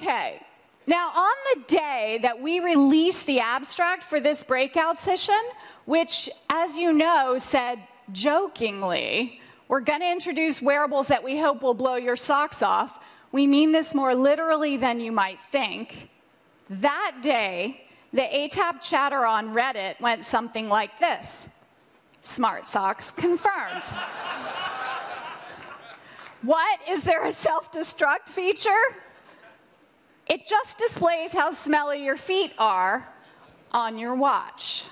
Okay. Now, on the day that we released the abstract for this breakout session, which, as you know, said jokingly, we're going to introduce wearables that we hope will blow your socks off. We mean this more literally than you might think. That day, the ATAP chatter on Reddit went something like this Smart socks confirmed. what? Is there a self destruct feature? It just displays how smelly your feet are on your watch.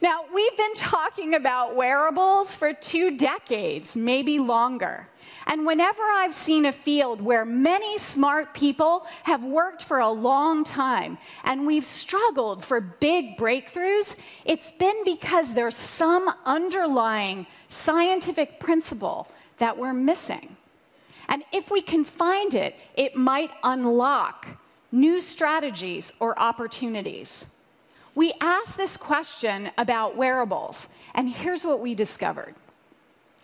now, we've been talking about wearables for two decades, maybe longer. And whenever I've seen a field where many smart people have worked for a long time and we've struggled for big breakthroughs, it's been because there's some underlying scientific principle that we're missing. And if we can find it, it might unlock new strategies or opportunities. We asked this question about wearables, and here's what we discovered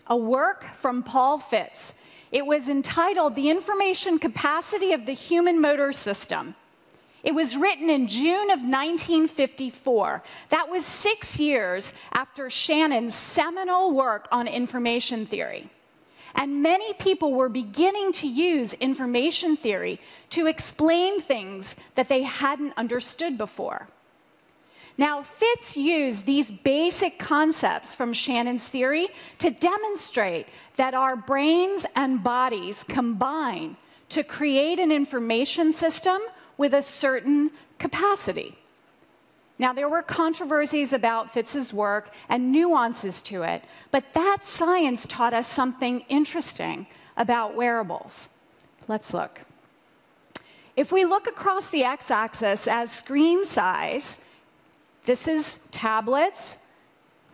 a work from Paul Fitts. It was entitled The Information Capacity of the Human Motor System. It was written in June of 1954. That was six years after Shannon's seminal work on information theory. And many people were beginning to use information theory to explain things that they hadn't understood before. Now, Fitts used these basic concepts from Shannon's theory to demonstrate that our brains and bodies combine to create an information system with a certain capacity. Now, there were controversies about Fitts's work and nuances to it, but that science taught us something interesting about wearables. Let's look. If we look across the x axis as screen size, this is tablets,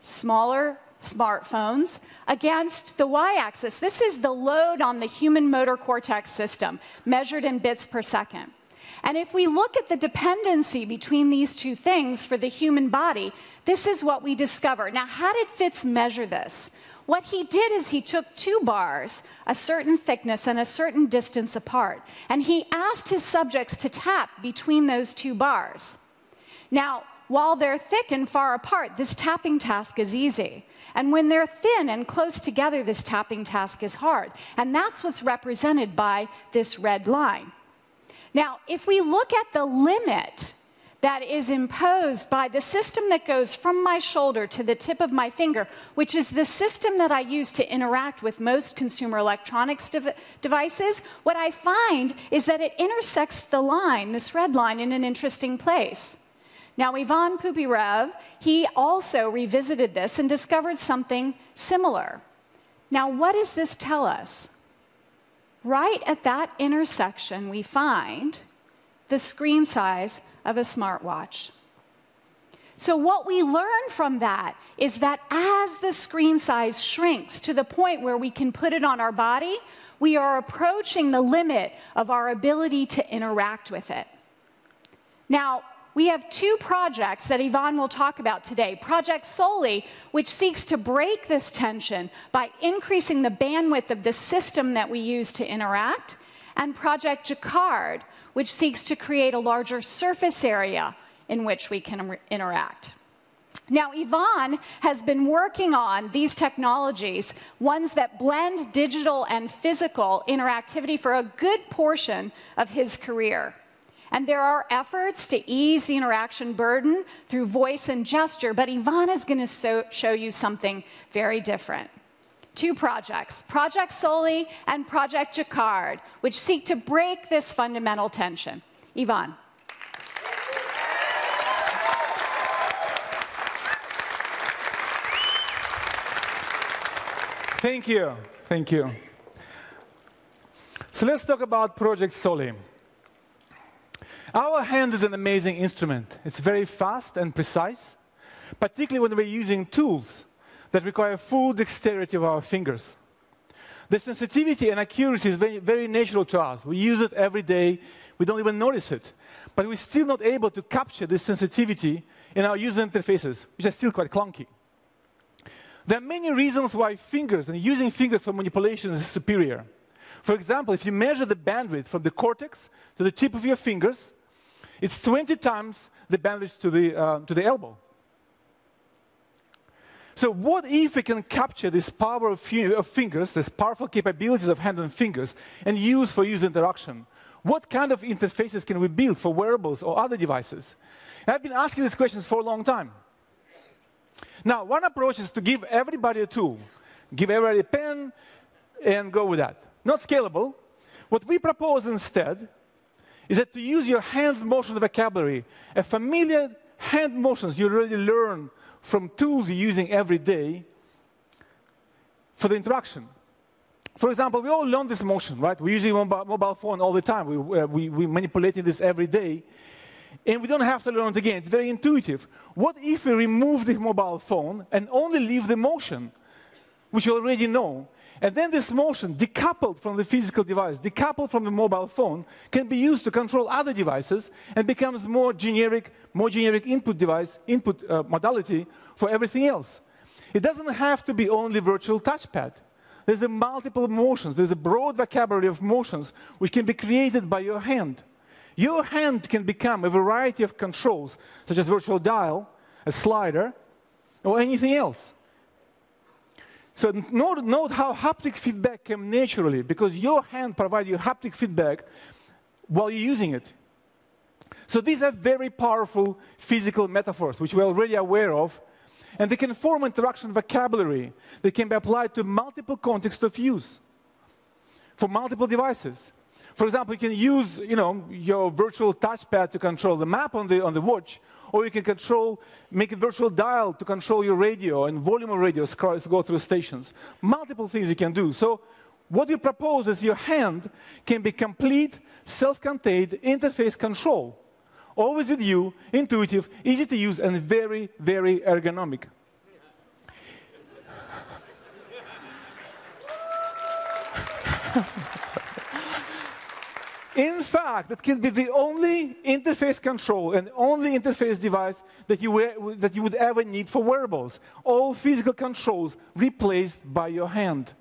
smaller smartphones, against the y axis. This is the load on the human motor cortex system, measured in bits per second. And if we look at the dependency between these two things for the human body, this is what we discover. Now, how did Fitts measure this? What he did is he took two bars, a certain thickness and a certain distance apart, and he asked his subjects to tap between those two bars. Now, while they're thick and far apart, this tapping task is easy. And when they're thin and close together, this tapping task is hard. And that's what's represented by this red line. Now, if we look at the limit that is imposed by the system that goes from my shoulder to the tip of my finger, which is the system that I use to interact with most consumer electronics dev devices, what I find is that it intersects the line, this red line, in an interesting place. Now, Ivan Poupyrev, he also revisited this and discovered something similar. Now, what does this tell us? Right at that intersection, we find the screen size of a smartwatch. So, what we learn from that is that as the screen size shrinks to the point where we can put it on our body, we are approaching the limit of our ability to interact with it. Now, we have two projects that Ivan will talk about today. Project Soli, which seeks to break this tension by increasing the bandwidth of the system that we use to interact, and Project Jacquard, which seeks to create a larger surface area in which we can interact. Now, Ivan has been working on these technologies, ones that blend digital and physical interactivity, for a good portion of his career. And there are efforts to ease the interaction burden through voice and gesture, but Ivan is going to so show you something very different. Two projects, Project Soli and Project Jacquard, which seek to break this fundamental tension. Ivan. Thank you. Thank you. So let's talk about Project Soli. Our hand is an amazing instrument. It's very fast and precise, particularly when we're using tools that require full dexterity of our fingers. The sensitivity and accuracy is very, very natural to us. We use it every day. We don't even notice it. But we're still not able to capture this sensitivity in our user interfaces, which are still quite clunky. There are many reasons why fingers and using fingers for manipulation is superior. For example, if you measure the bandwidth from the cortex to the tip of your fingers, it's 20 times the bandwidth to the, uh, to the elbow. So what if we can capture this power of, of fingers, these powerful capabilities of hand and fingers, and use for user interaction? What kind of interfaces can we build for wearables or other devices? And I've been asking these questions for a long time. Now, one approach is to give everybody a tool. Give everybody a pen and go with that. Not scalable. What we propose instead is that to use your hand motion vocabulary, a familiar hand motions you already learn from tools you're using every day for the interaction. For example, we all learn this motion, right? We're using mobile, mobile phone all the time. We, uh, we, we manipulating this every day. And we don't have to learn it again. It's very intuitive. What if we remove the mobile phone and only leave the motion, which you already know, and then this motion, decoupled from the physical device, decoupled from the mobile phone, can be used to control other devices and becomes more generic, more generic input device, input uh, modality for everything else. It doesn't have to be only virtual touchpad. There's a multiple motions. There's a broad vocabulary of motions which can be created by your hand. Your hand can become a variety of controls, such as virtual dial, a slider, or anything else. So note, note how haptic feedback came naturally, because your hand provides you haptic feedback while you're using it. So these are very powerful physical metaphors, which we're already aware of, and they can form interaction vocabulary that can be applied to multiple contexts of use for multiple devices. For example, you can use you know, your virtual touchpad to control the map on the, on the watch, or you can control, make a virtual dial to control your radio and volume of radio go through stations. Multiple things you can do. So what we propose is your hand can be complete, self-contained interface control. Always with you, intuitive, easy to use, and very, very ergonomic. In fact, it can be the only interface control and only interface device that you, that you would ever need for wearables. All physical controls replaced by your hand.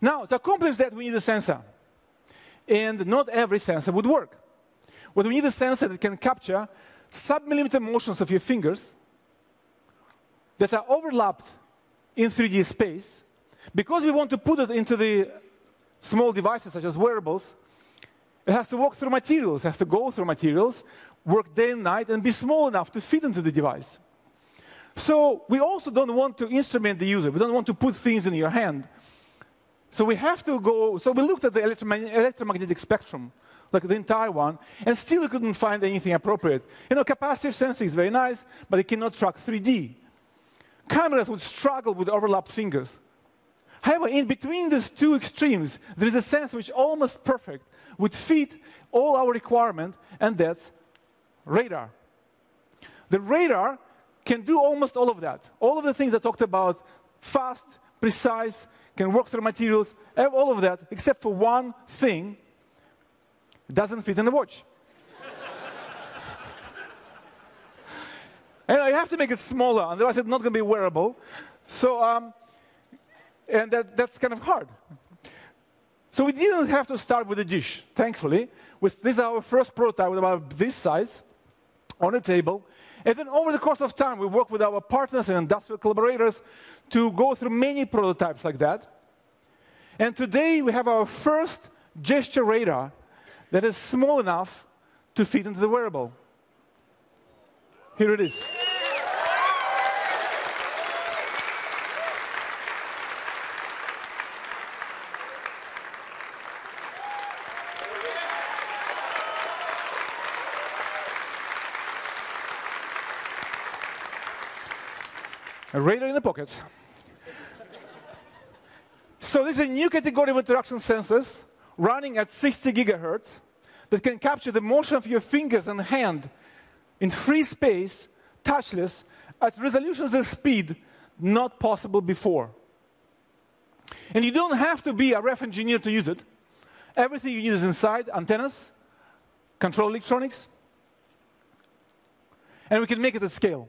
Now, to accomplish that, we need a sensor. And not every sensor would work. What we need is a sensor that can capture sub-millimeter motions of your fingers that are overlapped in 3D space. Because we want to put it into the small devices such as wearables, it has to walk through materials, it has to go through materials, work day and night, and be small enough to fit into the device. So we also don't want to instrument the user. We don't want to put things in your hand. So we have to go, so we looked at the electromagnetic spectrum, like the entire one, and still we couldn't find anything appropriate. You know, capacitive sensing is very nice, but it cannot track 3D. Cameras would struggle with overlapped fingers. However, in between these two extremes, there is a sense which is almost perfect, would fit all our requirement, and that's radar. The radar can do almost all of that. All of the things I talked about, fast, precise, can work through materials, all of that, except for one thing, doesn't fit in the watch. and I have to make it smaller, otherwise it's not going to be wearable. So, um, and that, that's kind of hard. So we didn't have to start with a dish, thankfully. With, this is our first prototype with about this size on a table. And then over the course of time, we worked with our partners and industrial collaborators to go through many prototypes like that. And today we have our first gesture radar that is small enough to fit into the wearable. Here it is. A radar in the pocket. so this is a new category of interaction sensors running at 60 gigahertz that can capture the motion of your fingers and hand in free space, touchless, at resolutions and speed not possible before. And you don't have to be a RF engineer to use it. Everything you need is inside, antennas, control electronics, and we can make it at scale.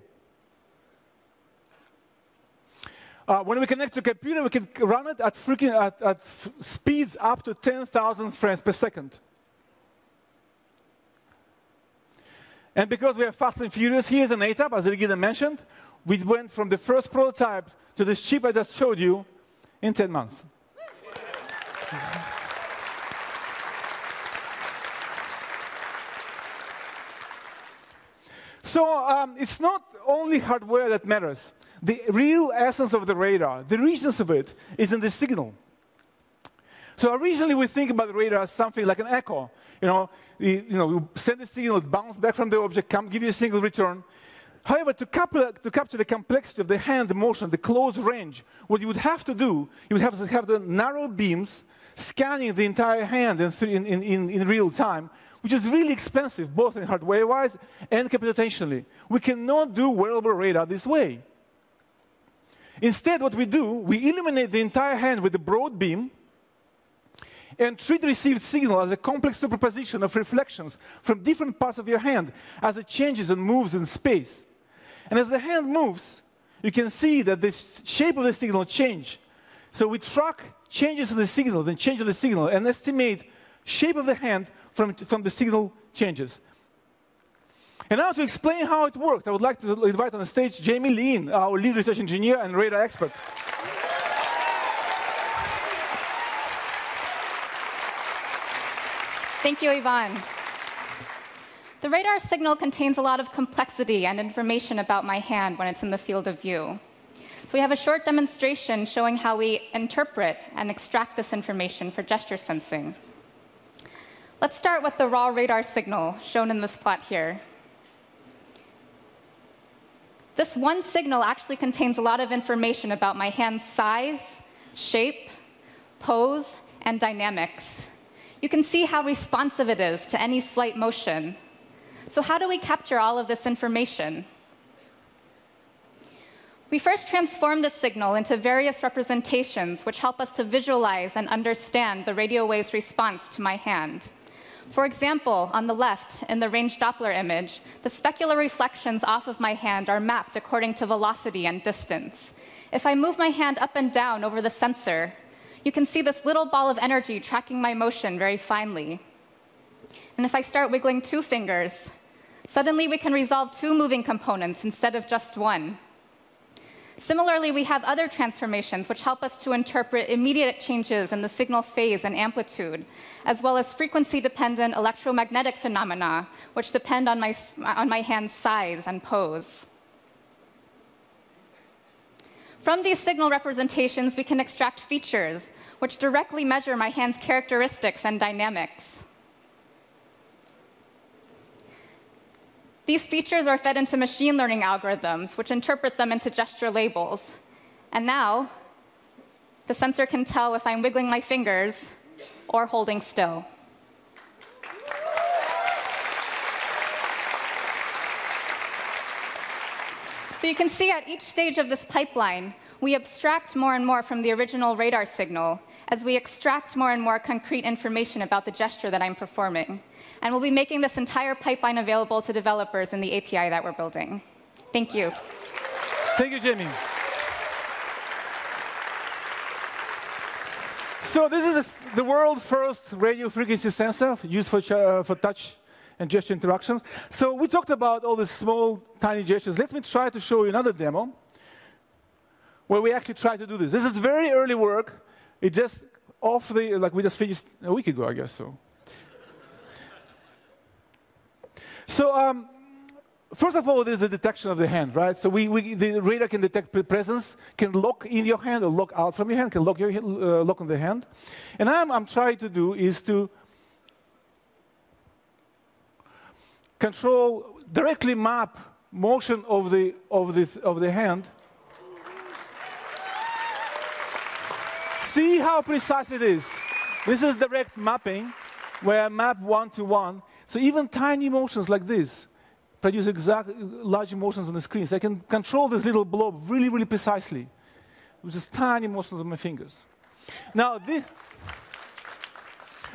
Uh, when we connect to a computer, we can run it at, freaking, at, at speeds up to 10,000 frames per second. And because we are fast and furious, here's an ATAP, as Regina mentioned. We went from the first prototype to this chip I just showed you in 10 months. so um, it's not only hardware that matters. The real essence of the radar, the richness of it, is in the signal. So originally we think about the radar as something like an echo. You know, you, you know, send a signal, it bounce back from the object, come give you a single return. However, to, couple, to, capture the complexity of the hand motion, the close range, what you would have to do, you would have to have the narrow beams scanning the entire hand in, in, in, in real time, which is really expensive, both in hardware-wise and computationally. We cannot do wearable radar this way. Instead, what we do, we illuminate the entire hand with a broad beam and treat the received signal as a complex superposition of reflections from different parts of your hand as it changes and moves in space. And as the hand moves, you can see that the shape of the signal change. So we track changes in the signal, then change of the signal, and estimate shape of the hand from, from the signal changes. And now to explain how it works, I would like to invite on the stage Jaime Lien, our lead research engineer and radar expert. Thank you, Ivan. The radar signal contains a lot of complexity and information about my hand when it's in the field of view. So we have a short demonstration showing how we interpret and extract this information for gesture sensing. Let's start with the raw radar signal shown in this plot here. This one signal actually contains a lot of information about my hand's size, shape, pose, and dynamics. You can see how responsive it is to any slight motion. So how do we capture all of this information? We first transform the signal into various representations which help us to visualize and understand the radio wave's response to my hand. For example, on the left, in the range Doppler image, the specular reflections off of my hand are mapped according to velocity and distance. If I move my hand up and down over the sensor, you can see this little ball of energy tracking my motion very finely. And if I start wiggling two fingers, suddenly we can resolve two moving components instead of just one. Similarly, we have other transformations which help us to interpret immediate changes in the signal phase and amplitude, as well as frequency-dependent electromagnetic phenomena, which depend on my, on my hand's size and pose. From these signal representations, we can extract features which directly measure my hand's characteristics and dynamics. These features are fed into machine learning algorithms, which interpret them into gesture labels. And now, the sensor can tell if I'm wiggling my fingers or holding still. So you can see at each stage of this pipeline, we abstract more and more from the original radar signal as we extract more and more concrete information about the gesture that I'm performing. And we'll be making this entire pipeline available to developers in the API that we're building. Thank you. Thank you, Jaime. So this is the world's first radio frequency sensor used for, uh, for touch and gesture interactions. So we talked about all these small, tiny gestures. Let me try to show you another demo where we actually try to do this. This is very early work. It just off the, like we just finished a week ago, I guess so. so um, first of all, there's the detection of the hand, right? So we, we, the radar can detect presence, can lock in your hand or lock out from your hand, can lock, your, uh, lock on the hand. And I'm, I'm trying to do is to control, directly map motion of the, of the, of the hand See how precise it is. This is direct mapping, where I map one to one. So even tiny motions like this produce exact large motions on the screen. So I can control this little blob really, really precisely with just tiny motions of my fingers. Now, this,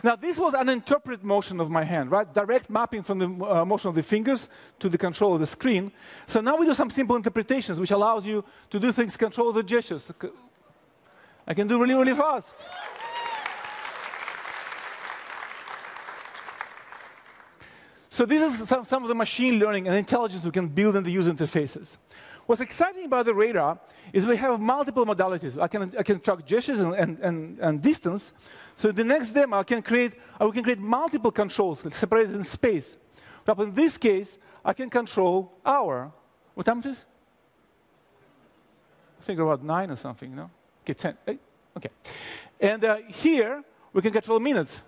Now, this was an interpreted motion of my hand, right? Direct mapping from the uh, motion of the fingers to the control of the screen. So now we do some simple interpretations, which allows you to do things, control the gestures. I can do really, really fast. So this is some, some of the machine learning and intelligence we can build in the user interfaces. What's exciting about the radar is we have multiple modalities. I can, I can track gestures and, and, and, and distance. So the next demo, I can create, I can create multiple controls separated in space. But in this case, I can control hour. What time it is? I think about nine or something, no? Okay, 10, okay. And uh, here, we can control minutes.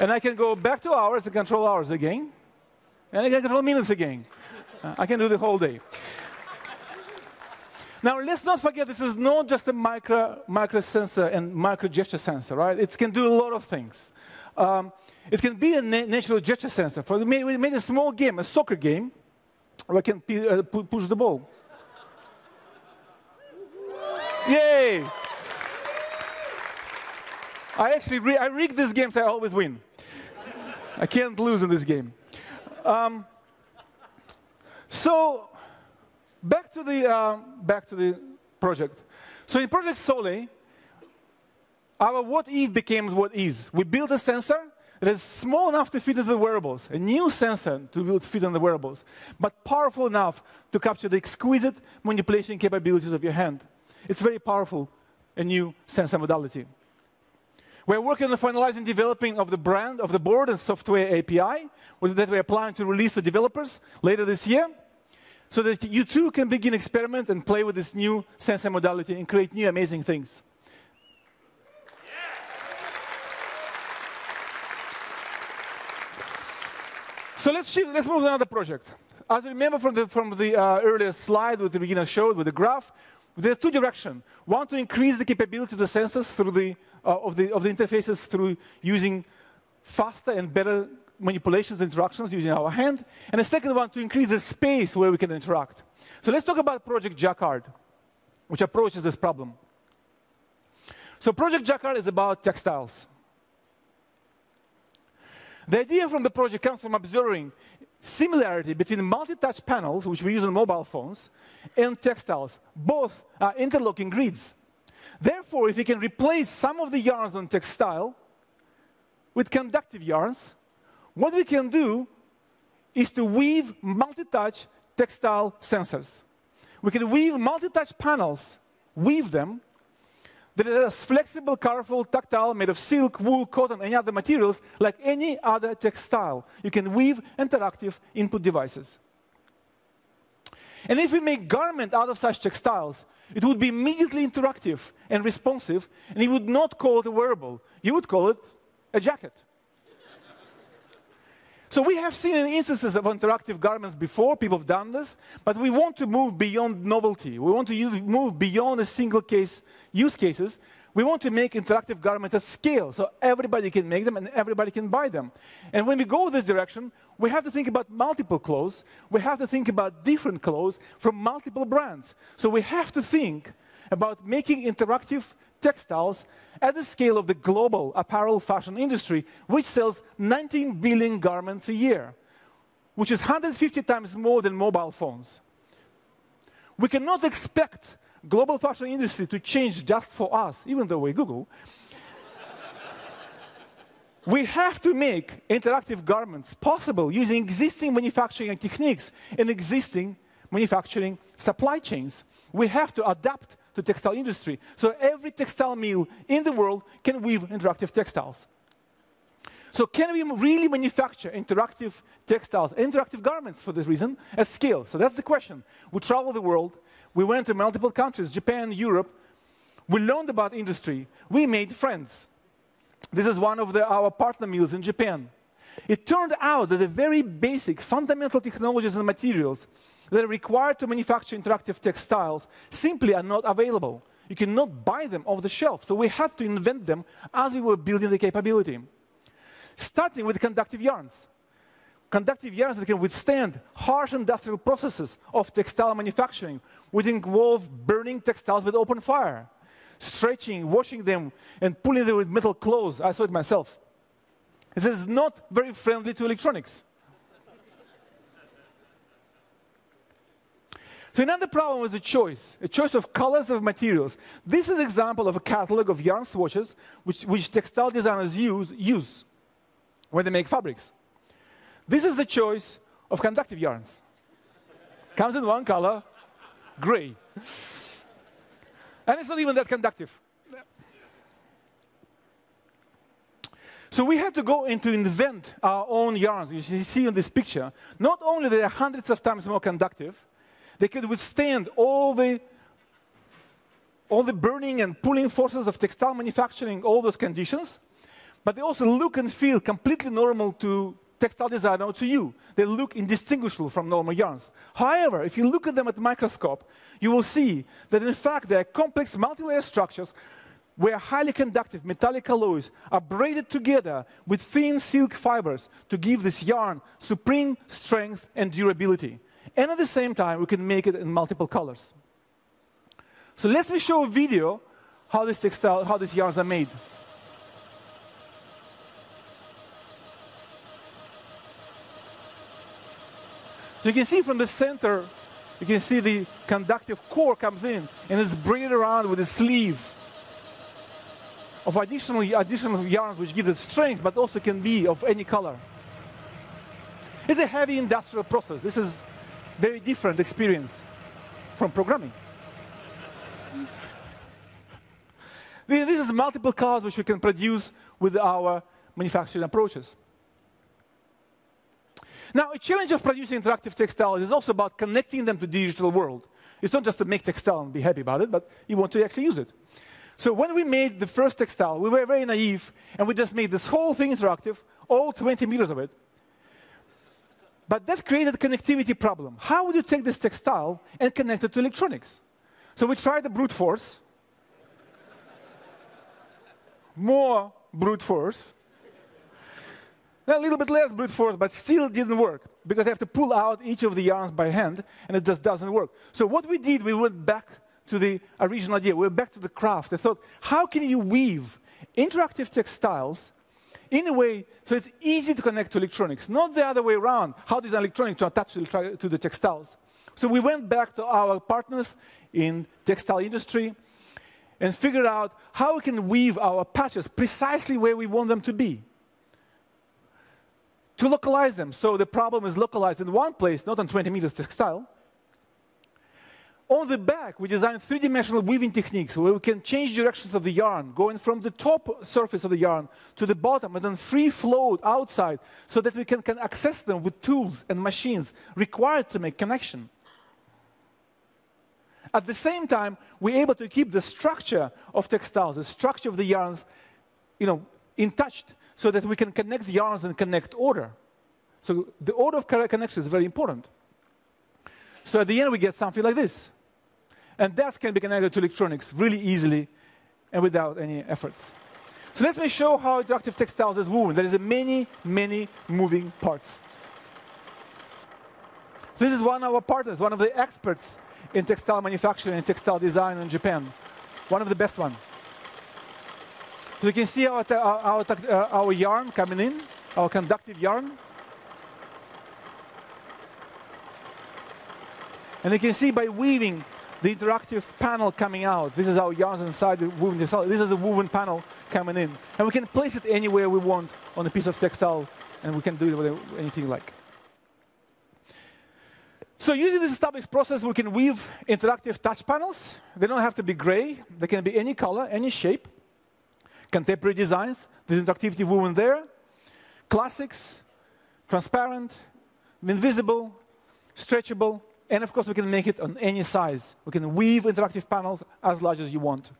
and I can go back to hours and control hours again. And I can control minutes again. Uh, I can do the whole day. Now, let's not forget this is not just a micro, micro sensor and micro gesture sensor, right? It can do a lot of things. Um, it can be a na natural gesture sensor. For, we made a small game, a soccer game, where I can uh, push the ball. Yay! I actually I rig these games, I always win. I can't lose in this game. Um, so back to the uh, back to the project. So in Project Soli, our what if became what is. We built a sensor that is small enough to fit into the wearables, a new sensor to fit on the wearables, but powerful enough to capture the exquisite manipulation capabilities of your hand. It's very powerful, a new sensor modality. We're working on finalizing developing of the brand of the board and software API that we're planning to release to developers later this year so that you too can begin experiment and play with this new sensor modality and create new amazing things. So let's, let's move to another project. As you remember from the, from the uh, earlier slide with the beginner showed with the graph, there's two directions. One, to increase the capability of the sensors through the, uh, of, the, of the interfaces through using faster and better manipulations, and interactions using our hand. And the second one, to increase the space where we can interact. So let's talk about Project Jacquard, which approaches this problem. So Project Jacquard is about textiles. The idea from the project comes from observing similarity between multi-touch panels, which we use on mobile phones, and textiles. Both are interlocking grids. Therefore, if we can replace some of the yarns on textile with conductive yarns, what we can do is to weave multi-touch textile sensors. We can weave multi-touch panels, weave them, that is flexible, colorful, tactile, made of silk, wool, cotton, any other materials, like any other textile. You can weave interactive input devices. And if we make garment out of such textiles, it would be immediately interactive and responsive, and you would not call it a wearable. You would call it a jacket. So we have seen instances of interactive garments before, people have done this, but we want to move beyond novelty. We want to move beyond a single case use cases. We want to make interactive garments at scale, so everybody can make them and everybody can buy them. And when we go this direction, we have to think about multiple clothes. We have to think about different clothes from multiple brands. So we have to think about making interactive textiles at the scale of the global apparel fashion industry, which sells 19 billion garments a year, which is 150 times more than mobile phones. We cannot expect global fashion industry to change just for us, even though we Google. we have to make interactive garments possible using existing manufacturing techniques and existing manufacturing supply chains. We have to adapt to textile industry. So every textile mill in the world can weave interactive textiles. So can we really manufacture interactive textiles, interactive garments for this reason at scale? So that's the question. We travel the world. We went to multiple countries, Japan, Europe. We learned about industry. We made friends. This is one of the, our partner mills in Japan. It turned out that the very basic fundamental technologies and materials that are required to manufacture interactive textiles simply are not available. You cannot buy them off the shelf. So we had to invent them as we were building the capability. Starting with conductive yarns. Conductive yarns that can withstand harsh industrial processes of textile manufacturing would involve burning textiles with open fire. stretching, washing them, and pulling them with metal clothes. I saw it myself. This is not very friendly to electronics. So another problem was the choice, a choice of colors of materials. This is an example of a catalog of yarn swatches which, which textile designers use, use when they make fabrics. This is the choice of conductive yarns. Comes in one color, gray. And it's not even that conductive. So we had to go and to invent our own yarns. You see in this picture, not only they are hundreds of times more conductive, they could withstand all the all the burning and pulling forces of textile manufacturing, all those conditions, but they also look and feel completely normal to textile designer or to you. They look indistinguishable from normal yarns. However, if you look at them at the microscope, you will see that in fact they are complex multi-layer structures where highly conductive metallic alloys are braided together with thin silk fibers to give this yarn supreme strength and durability. And at the same time, we can make it in multiple colors. So let me show a video how this textile, how these yarns are made. So you can see from the center, you can see the conductive core comes in and it's braided around with a sleeve of additional, additional yarns which gives it strength, but also can be of any color. It's a heavy industrial process. This is very different experience from programming. This is multiple colors which we can produce with our manufacturing approaches. Now, a challenge of producing interactive textiles is also about connecting them to the digital world. It's not just to make textile and be happy about it, but you want to actually use it. So when we made the first textile, we were very naive, and we just made this whole thing interactive, all 20 meters of it. But that created a connectivity problem. How would you take this textile and connect it to electronics? So we tried the brute force, more brute force, a little bit less brute force, but still didn't work because I have to pull out each of the yarns by hand, and it just doesn't work. So what we did, we went back to the original idea. We went back to the craft. I thought, how can you weave interactive textiles in a way so it's easy to connect to electronics, not the other way around. How does electronic to attach to the textiles? So we went back to our partners in textile industry and figured out how we can weave our patches precisely where we want them to be. To localize them, so the problem is localized in one place, not on 20 meters textile, on the back, we designed three-dimensional weaving techniques where we can change directions of the yarn, going from the top surface of the yarn to the bottom and then free float outside so that we can, can access them with tools and machines required to make connection. At the same time, we're able to keep the structure of textiles, the structure of the yarns, you know, in touch so that we can connect the yarns and connect order. So the order of connection is very important. So at the end, we get something like this. And that can be connected to electronics really easily and without any efforts. So let me show how interactive textiles is woven. There is many, many moving parts. This is one of our partners, one of the experts in textile manufacturing and textile design in Japan. One of the best ones. So you can see our, our, our, our yarn coming in, our conductive yarn. And you can see by weaving the interactive panel coming out. This is our yarns inside the woven textile. This is the woven panel coming in. And we can place it anywhere we want on a piece of textile, and we can do it with anything like. So using this established process, we can weave interactive touch panels. They don't have to be gray. They can be any color, any shape. Contemporary designs, there's interactivity woven there. Classics, transparent, invisible, stretchable, and of course, we can make it on any size. We can weave interactive panels as large as you want.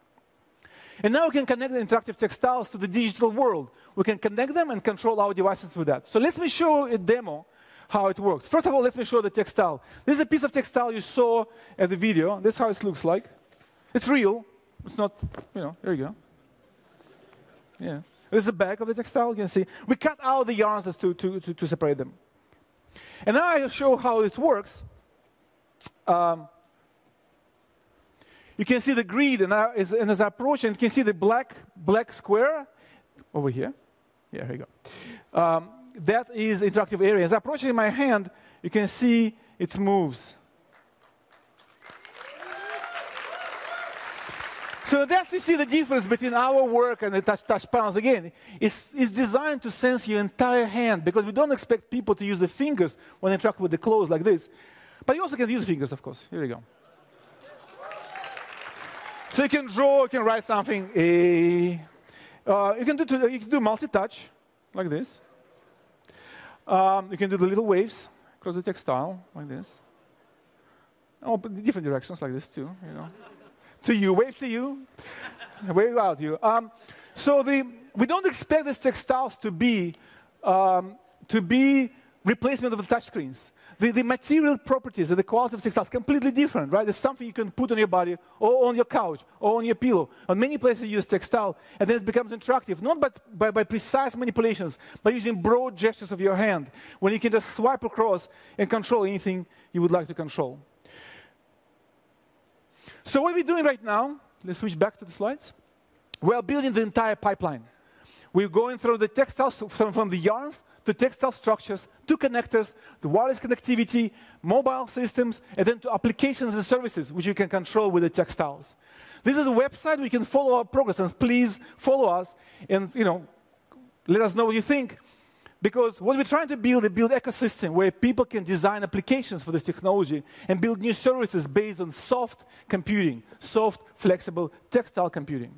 And now we can connect the interactive textiles to the digital world. We can connect them and control our devices with that. So let me show a demo how it works. First of all, let me show the textile. This is a piece of textile you saw at the video. This is how it looks like. It's real. It's not, you know, there you go. Yeah. This is the back of the textile, you can see. We cut out the yarns to, to, to, to separate them. And now I'll show how it works um, you can see the grid, and, as I approach, and you can see the black, black square over here. Yeah, here you go. Um, that is interactive area. As I approach it in my hand, you can see it moves. So that's you see the difference between our work and the touch, touch panels. Again, it's, it's designed to sense your entire hand because we don't expect people to use the fingers when they interact with the clothes like this. But you also can use fingers, of course. Here you go. So you can draw, you can write something. Uh, you can do to, you can do multi-touch like this. Um, you can do the little waves across the textile like this. Oh, but different directions like this too. You know, to you, wave to you, wave out you. Um, so the, we don't expect these textiles to be um, to be replacement of the touchscreens the, the material properties and the quality of textiles completely different, right? There's something you can put on your body or on your couch or on your pillow. On many places you use textile, and then it becomes interactive, not by, by, by precise manipulations, but using broad gestures of your hand, when you can just swipe across and control anything you would like to control. So what are we doing right now? Let's switch back to the slides. We are building the entire pipeline. We're going through the textiles from, from the yarns to textile structures, to connectors, to wireless connectivity, mobile systems, and then to applications and services, which you can control with the textiles. This is a website where you can follow our progress, and please follow us and you know, let us know what you think. Because what we're trying to build is build ecosystem where people can design applications for this technology and build new services based on soft computing, soft, flexible, textile computing.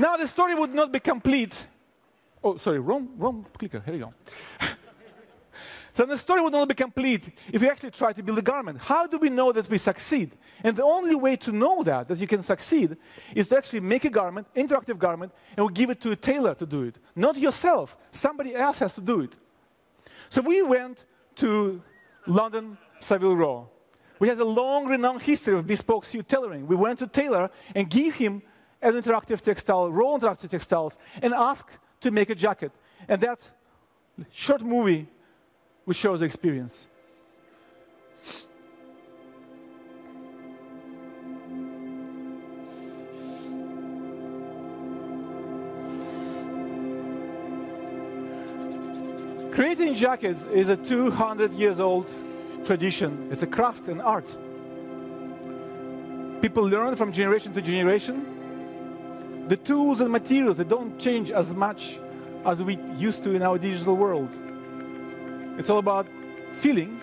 Now the story would not be complete. Oh, sorry, wrong, wrong clicker. Here you go. so the story would not be complete if we actually try to build a garment. How do we know that we succeed? And the only way to know that, that you can succeed, is to actually make a garment, interactive garment, and we give it to a tailor to do it. Not yourself. Somebody else has to do it. So we went to London Savile Row, which has a long, renowned history of bespoke suit tailoring. We went to tailor and give him an interactive textile, raw interactive textiles, and asked to make a jacket. And that short movie will show the experience. Creating jackets is a 200 years old tradition. It's a craft and art. People learn from generation to generation the tools and materials, they don't change as much as we used to in our digital world. It's all about feeling,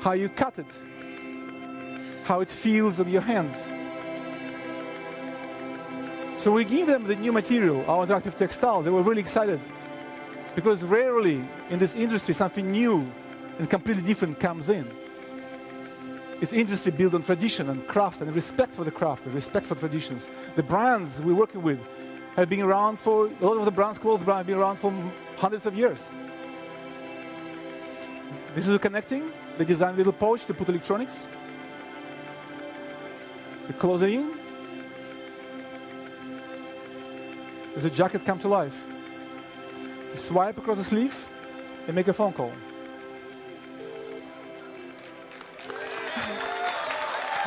how you cut it, how it feels on your hands. So we give them the new material, our interactive textile. They were really excited because rarely in this industry something new and completely different comes in. It's industry built on tradition and craft and respect for the craft and respect for traditions. The brands we're working with have been around for, a lot of the brands, clothes brands, have been around for hundreds of years. This is a connecting. They designed a little pouch to put electronics. They close it in. As a jacket come to life. You swipe across the sleeve and make a phone call.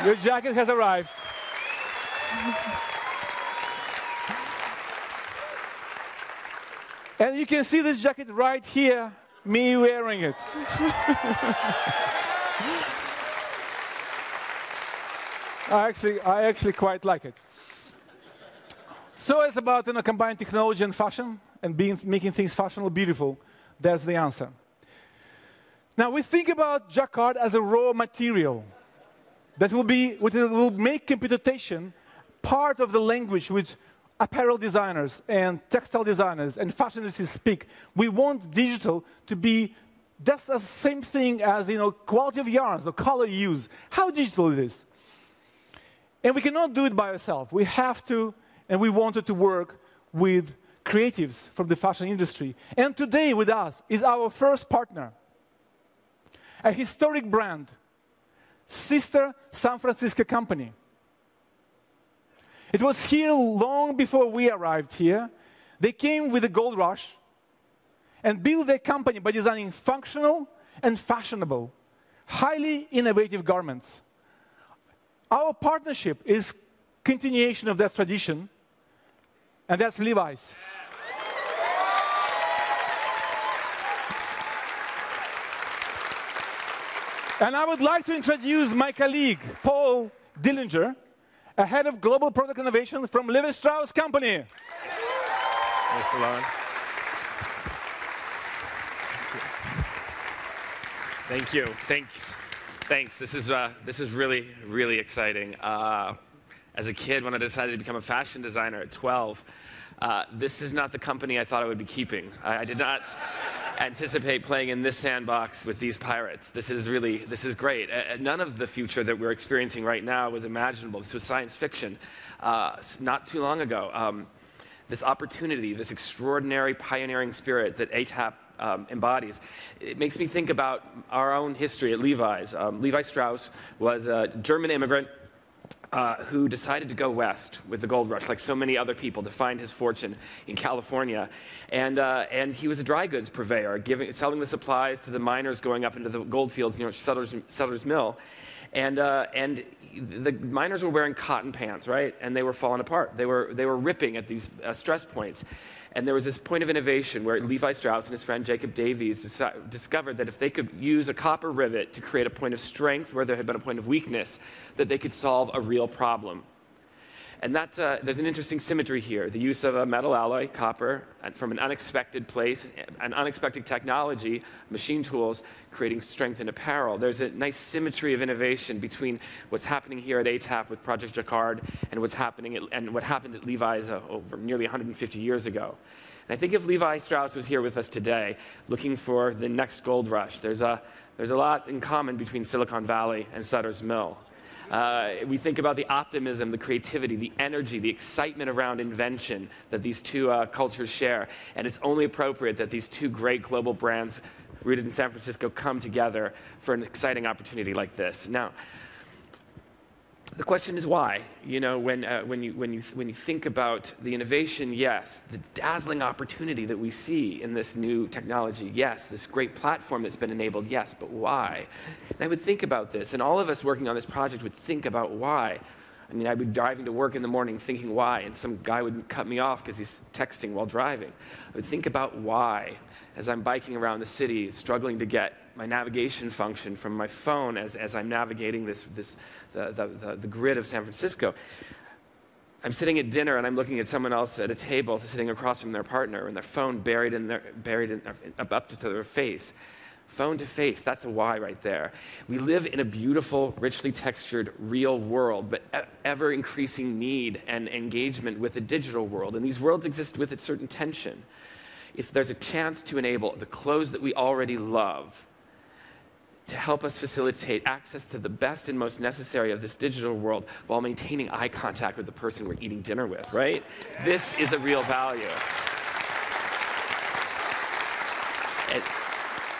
Your jacket has arrived. and you can see this jacket right here, me wearing it. I actually, I actually quite like it. So it's about you know, combining technology and fashion and being, making things fashionable, beautiful. That's the answer. Now we think about jacquard as a raw material that will, be, will make computation part of the language which apparel designers and textile designers and fashion designers speak. We want digital to be just the same thing as you know, quality of yarns or color use, how digital it is. And we cannot do it by ourselves. We have to, and we wanted to work with creatives from the fashion industry. And today with us is our first partner, a historic brand sister San Francisco company. It was here long before we arrived here. They came with the gold rush, and built their company by designing functional and fashionable, highly innovative garments. Our partnership is continuation of that tradition, and that's Levi's. And I would like to introduce my colleague, Paul Dillinger, a head of global product innovation from Levi Strauss Company. Thanks, Alon. Thank you. Thanks. Thanks. This is, uh, this is really, really exciting. Uh, as a kid, when I decided to become a fashion designer at 12, uh, this is not the company I thought I would be keeping. I, I did not anticipate playing in this sandbox with these pirates. This is really, this is great. Uh, none of the future that we're experiencing right now was imaginable. This was science fiction uh, not too long ago. Um, this opportunity, this extraordinary pioneering spirit that ATAP um, embodies. It makes me think about our own history at Levi's. Um, Levi Strauss was a German immigrant uh, who decided to go west with the gold rush, like so many other people, to find his fortune in California. And, uh, and he was a dry goods purveyor, giving, selling the supplies to the miners going up into the gold fields near Sutter's, Sutter's Mill. And, uh, and the miners were wearing cotton pants, right? And they were falling apart. They were, they were ripping at these uh, stress points. And there was this point of innovation where Levi Strauss and his friend Jacob Davis discovered that if they could use a copper rivet to create a point of strength where there had been a point of weakness, that they could solve a real problem. And that's a, there's an interesting symmetry here. The use of a metal alloy, copper, from an unexpected place, an unexpected technology, machine tools, creating strength in apparel. There's a nice symmetry of innovation between what's happening here at ATAP with Project Jacquard and what's happening at, and what happened at Levi's uh, over nearly 150 years ago. And I think if Levi Strauss was here with us today, looking for the next gold rush, there's a, there's a lot in common between Silicon Valley and Sutter's Mill. Uh, we think about the optimism, the creativity, the energy, the excitement around invention that these two uh, cultures share. And it's only appropriate that these two great global brands rooted in San Francisco come together for an exciting opportunity like this. Now, the question is why? You know, when, uh, when, you, when, you, when you think about the innovation, yes, the dazzling opportunity that we see in this new technology, yes, this great platform that's been enabled, yes, but why? And I would think about this, and all of us working on this project would think about why. I mean, I'd be driving to work in the morning thinking why, and some guy would cut me off because he's texting while driving. I would think about why as I'm biking around the city, struggling to get my navigation function from my phone as, as I'm navigating this, this, the, the, the, the grid of San Francisco. I'm sitting at dinner and I'm looking at someone else at a table sitting across from their partner and their phone buried in their, buried in, up, up to their face. Phone to face, that's a why right there. We live in a beautiful, richly textured, real world, but ever increasing need and engagement with a digital world. And these worlds exist with a certain tension. If there's a chance to enable the clothes that we already love, to help us facilitate access to the best and most necessary of this digital world while maintaining eye contact with the person we're eating dinner with, right? This is a real value.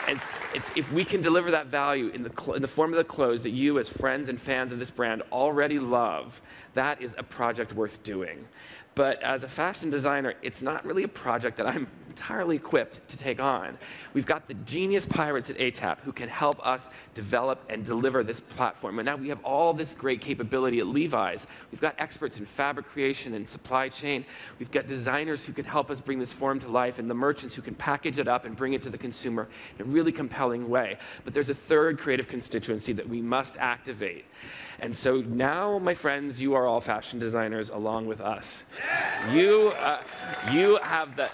And, it's, if we can deliver that value in the, in the form of the clothes that you, as friends and fans of this brand, already love, that is a project worth doing. But as a fashion designer, it's not really a project that I'm entirely equipped to take on. We've got the genius pirates at ATAP who can help us develop and deliver this platform. And now we have all this great capability at Levi's. We've got experts in fabric creation and supply chain. We've got designers who can help us bring this form to life and the merchants who can package it up and bring it to the consumer in a really compelling way. But there's a third creative constituency that we must activate. And so now, my friends, you are all fashion designers along with us. You, uh, you have the,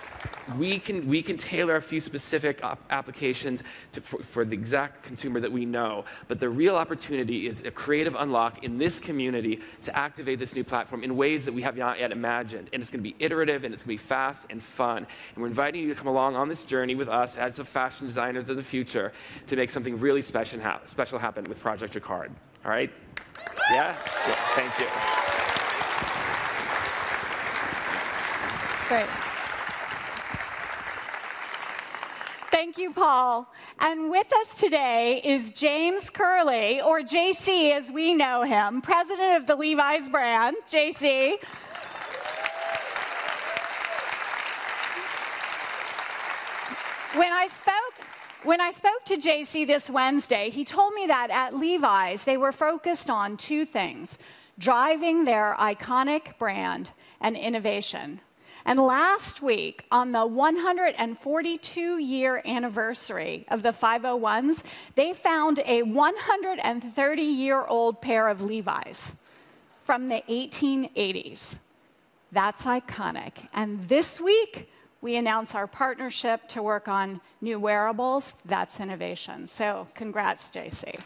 we can, we can tailor a few specific applications to, for, for, the exact consumer that we know. But the real opportunity is a creative unlock in this community to activate this new platform in ways that we have not yet imagined. And it's going to be iterative and it's going to be fast and fun. And we're inviting you to come along on this journey with us as the fashion designers of the future to make something really special, ha special happen with Project Jacquard. All right? Yeah? yeah thank you. Great. Thank you, Paul. And with us today is James Curleigh, or JC as we know him, president of the Levi's brand. JC. when I spoke, when I spoke to JC this Wednesday, he told me that at Levi's they were focused on two things driving their iconic brand and innovation. And last week, on the 142 year anniversary of the 501s, they found a 130 year old pair of Levi's from the 1880s. That's iconic. And this week, we announce our partnership to work on new wearables. That's innovation. So, congrats, JC.